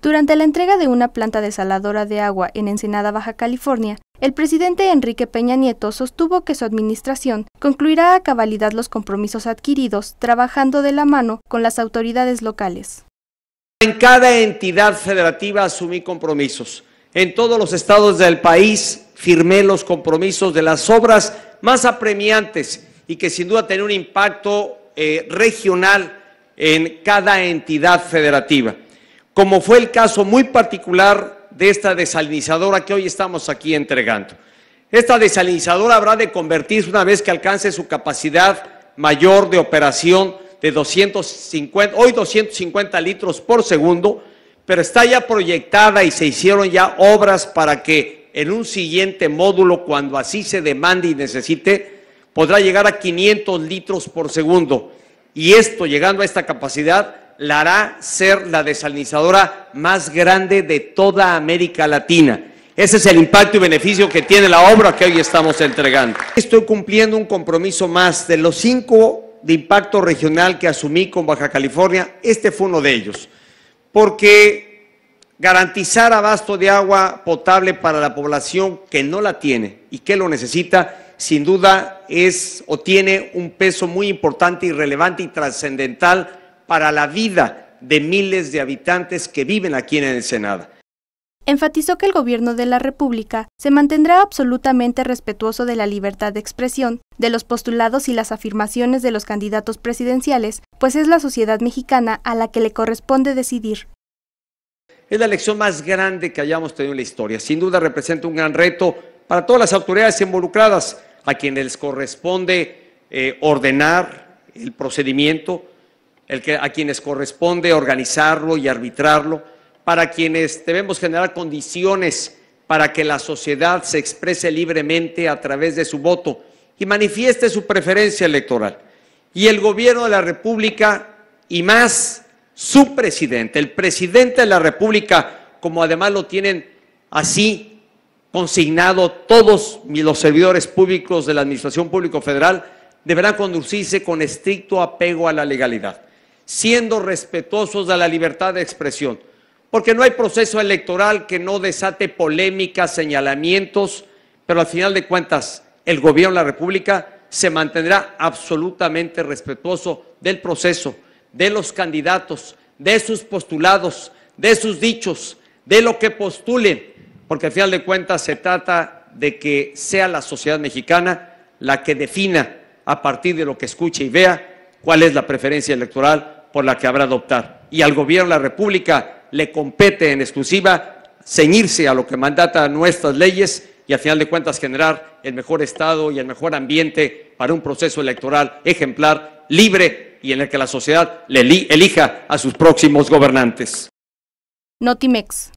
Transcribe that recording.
Durante la entrega de una planta desaladora de agua en Ensenada, Baja California, el presidente Enrique Peña Nieto sostuvo que su administración concluirá a cabalidad los compromisos adquiridos, trabajando de la mano con las autoridades locales. En cada entidad federativa asumí compromisos. En todos los estados del país firmé los compromisos de las obras más apremiantes y que sin duda tienen un impacto eh, regional en cada entidad federativa, como fue el caso muy particular de esta desalinizadora que hoy estamos aquí entregando. Esta desalinizadora habrá de convertirse una vez que alcance su capacidad mayor de operación de 250, hoy 250 litros por segundo, pero está ya proyectada y se hicieron ya obras para que en un siguiente módulo, cuando así se demande y necesite, podrá llegar a 500 litros por segundo. Y esto, llegando a esta capacidad, la hará ser la desalinizadora más grande de toda América Latina. Ese es el impacto y beneficio que tiene la obra que hoy estamos entregando. Estoy cumpliendo un compromiso más de los cinco de impacto regional que asumí con Baja California. Este fue uno de ellos, porque garantizar abasto de agua potable para la población que no la tiene y que lo necesita sin duda es o tiene un peso muy importante y relevante y trascendental para la vida de miles de habitantes que viven aquí en Ensenada. Enfatizó que el gobierno de la República se mantendrá absolutamente respetuoso de la libertad de expresión, de los postulados y las afirmaciones de los candidatos presidenciales, pues es la sociedad mexicana a la que le corresponde decidir. Es la elección más grande que hayamos tenido en la historia. Sin duda representa un gran reto para todas las autoridades involucradas, a quienes les corresponde eh, ordenar el procedimiento, el que, a quienes corresponde organizarlo y arbitrarlo, para quienes debemos generar condiciones para que la sociedad se exprese libremente a través de su voto y manifieste su preferencia electoral. Y el gobierno de la República y más su presidente, el presidente de la República, como además lo tienen así consignado, todos los servidores públicos de la Administración Público Federal deberán conducirse con estricto apego a la legalidad, siendo respetuosos de la libertad de expresión, porque no hay proceso electoral que no desate polémicas, señalamientos, pero al final de cuentas el gobierno de la República se mantendrá absolutamente respetuoso del proceso, de los candidatos, de sus postulados, de sus dichos, de lo que postulen, porque al final de cuentas se trata de que sea la sociedad mexicana la que defina a partir de lo que escuche y vea cuál es la preferencia electoral por la que habrá de. Y al gobierno de la República le compete en exclusiva ceñirse a lo que mandata nuestras leyes y al final de cuentas generar el mejor Estado y el mejor ambiente para un proceso electoral ejemplar, libre y en el que la sociedad le elija a sus próximos gobernantes. Notimex.